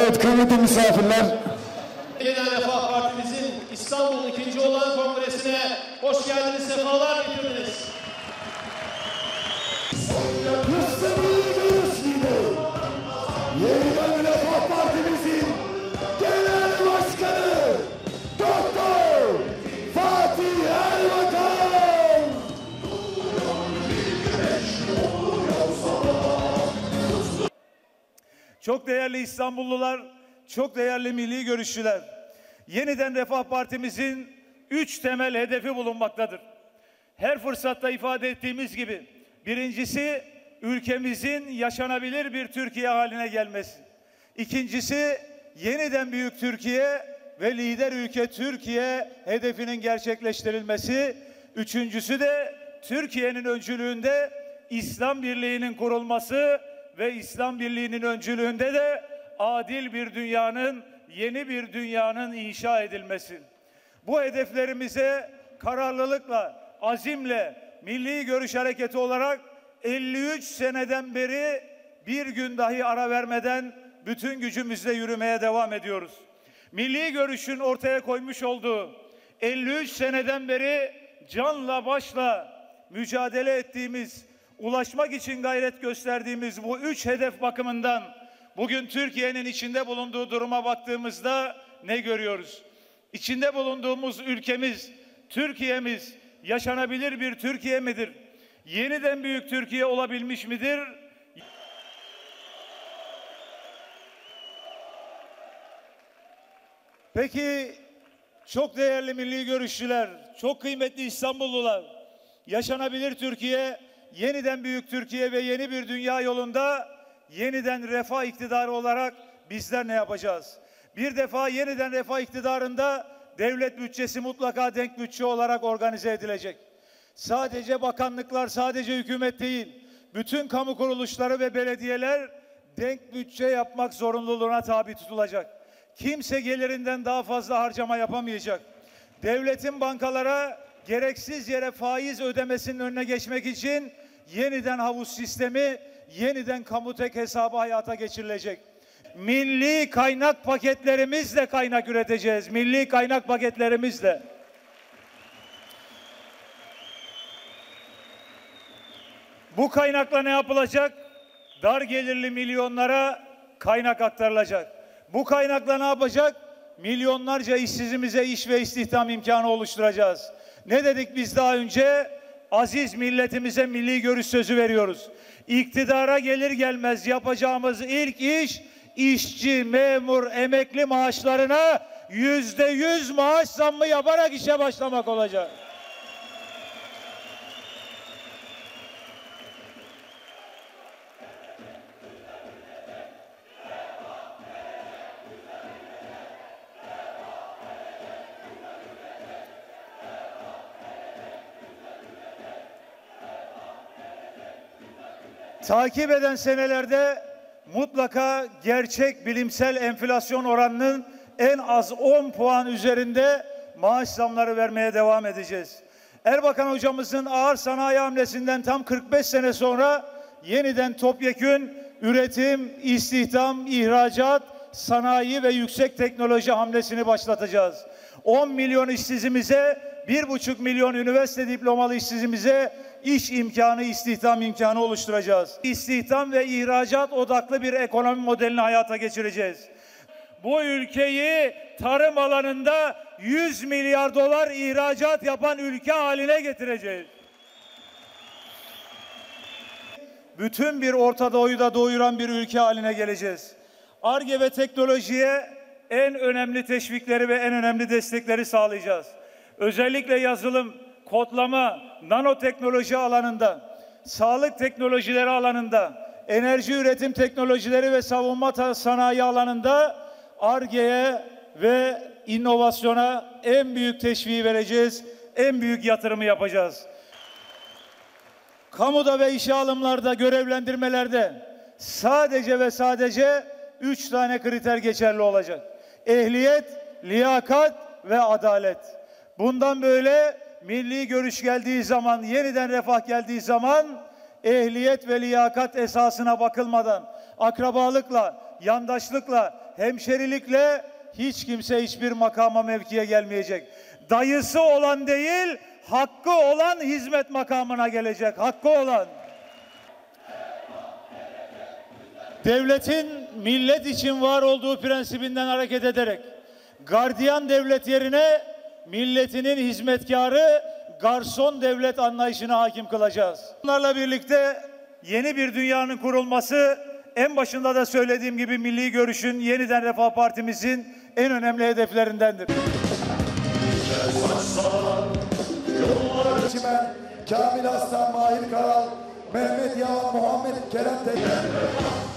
Evet kıymetli misafirler. Çok değerli İstanbullular, çok değerli milli görüşçüler. Yeniden Refah Partimizin üç temel hedefi bulunmaktadır. Her fırsatta ifade ettiğimiz gibi birincisi ülkemizin yaşanabilir bir Türkiye haline gelmesi. İkincisi yeniden büyük Türkiye ve lider ülke Türkiye hedefinin gerçekleştirilmesi. Üçüncüsü de Türkiye'nin öncülüğünde İslam Birliği'nin kurulması ve İslam Birliği'nin öncülüğünde de adil bir dünyanın, yeni bir dünyanın inşa edilmesi. Bu hedeflerimize kararlılıkla, azimle, milli görüş hareketi olarak 53 seneden beri bir gün dahi ara vermeden bütün gücümüzle yürümeye devam ediyoruz. Milli görüşün ortaya koymuş olduğu 53 seneden beri canla başla mücadele ettiğimiz, ulaşmak için gayret gösterdiğimiz bu üç hedef bakımından bugün Türkiye'nin içinde bulunduğu duruma baktığımızda ne görüyoruz? İçinde bulunduğumuz ülkemiz, Türkiye'miz yaşanabilir bir Türkiye midir? Yeniden büyük Türkiye olabilmiş midir? Peki çok değerli milli görüşçüler, çok kıymetli İstanbullular, yaşanabilir Türkiye, yeniden büyük Türkiye ve yeni bir dünya yolunda yeniden refah iktidarı olarak bizler ne yapacağız? Bir defa yeniden refah iktidarında devlet bütçesi mutlaka denk bütçe olarak organize edilecek. Sadece bakanlıklar, sadece hükümet değil, bütün kamu kuruluşları ve belediyeler denk bütçe yapmak zorunluluğuna tabi tutulacak. Kimse gelirinden daha fazla harcama yapamayacak. Devletin bankalara gereksiz yere faiz ödemesinin önüne geçmek için yeniden havuz sistemi, yeniden kamu tek hesabı hayata geçirilecek. Milli kaynak paketlerimizle kaynak üreteceğiz. Milli kaynak paketlerimizle. Bu kaynakla ne yapılacak? Dar gelirli milyonlara kaynak aktarılacak. Bu kaynakla ne yapacak? Milyonlarca işsizimize iş ve istihdam imkanı oluşturacağız. Ne dedik biz daha önce? Aziz milletimize milli görüş sözü veriyoruz. İktidara gelir gelmez yapacağımız ilk iş işçi, memur, emekli maaşlarına yüzde yüz maaş zammı yaparak işe başlamak olacak. Takip eden senelerde mutlaka gerçek bilimsel enflasyon oranının en az 10 puan üzerinde maaş zamları vermeye devam edeceğiz. Erbakan hocamızın ağır sanayi hamlesinden tam 45 sene sonra yeniden topyekün üretim, istihdam, ihracat, sanayi ve yüksek teknoloji hamlesini başlatacağız. 10 milyon işsizimize, 1,5 milyon üniversite diplomalı işsizimize iş imkanı, istihdam imkanı oluşturacağız. İstihdam ve ihracat odaklı bir ekonomi modelini hayata geçireceğiz. Bu ülkeyi tarım alanında 100 milyar dolar ihracat yapan ülke haline getireceğiz. Bütün bir Orta Doğu'yu da doyuran bir ülke haline geleceğiz. ARGE ve teknolojiye en önemli teşvikleri ve en önemli destekleri sağlayacağız. Özellikle yazılım, kodlama, nanoteknoloji alanında, sağlık teknolojileri alanında, enerji üretim teknolojileri ve savunma sanayi alanında ARGE'ye ve inovasyona en büyük teşviği vereceğiz, en büyük yatırımı yapacağız. Kamuda ve işe alımlarda, görevlendirmelerde sadece ve sadece üç tane kriter geçerli olacak. Ehliyet, liyakat ve adalet. Bundan böyle milli görüş geldiği zaman, yeniden refah geldiği zaman ehliyet ve liyakat esasına bakılmadan akrabalıkla, yandaşlıkla, hemşerilikle hiç kimse hiçbir makama mevkiye gelmeyecek. Dayısı olan değil, hakkı olan hizmet makamına gelecek. Hakkı olan. Devletin millet için var olduğu prensibinden hareket ederek gardiyan devlet yerine milletinin hizmetkarı garson devlet anlayışına hakim kılacağız. Bunlarla birlikte yeni bir dünyanın kurulması en başında da söylediğim gibi milli görüşün yeniden Refah Partimizin en önemli hedeflerindendir. Çimen, Kamil Aslan, Mahir Karal, Mehmet Yağan, Muhammed Kerem Teker.